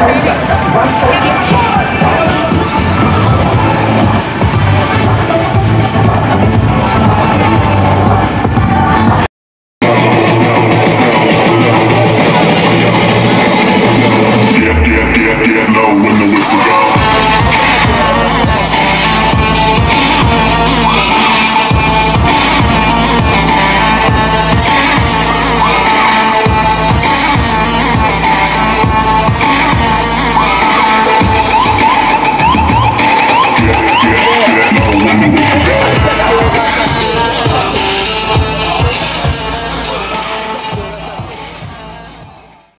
One